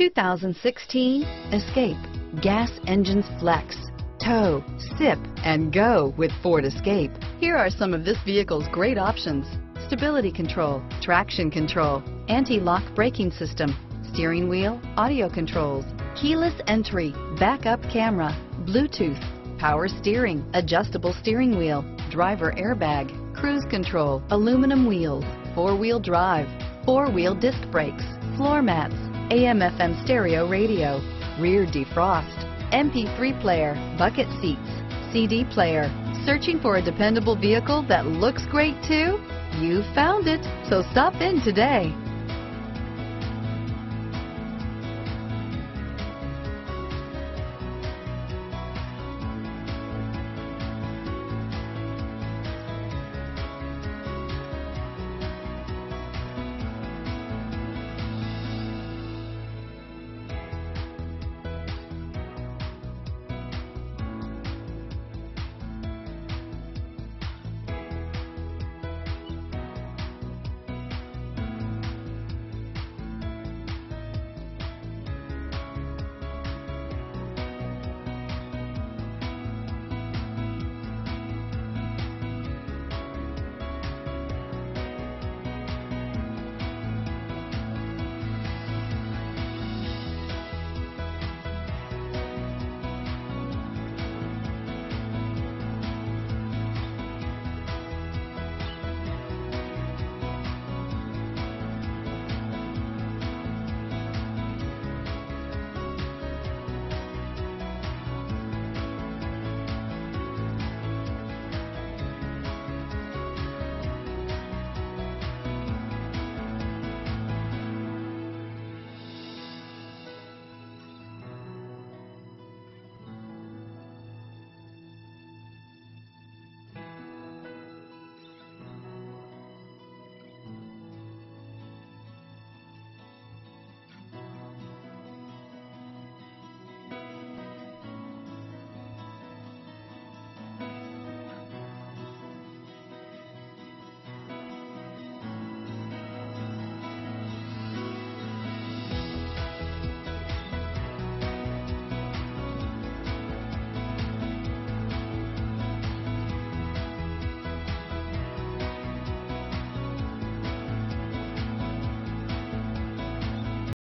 2016 Escape. Gas engines flex, tow, sip, and go with Ford Escape. Here are some of this vehicle's great options. Stability control, traction control, anti-lock braking system, steering wheel, audio controls, keyless entry, backup camera, Bluetooth, power steering, adjustable steering wheel, driver airbag, cruise control, aluminum wheels, four-wheel drive, four-wheel disc brakes, floor mats, AM FM stereo radio, rear defrost, MP3 player, bucket seats, CD player. Searching for a dependable vehicle that looks great too? You found it, so stop in today.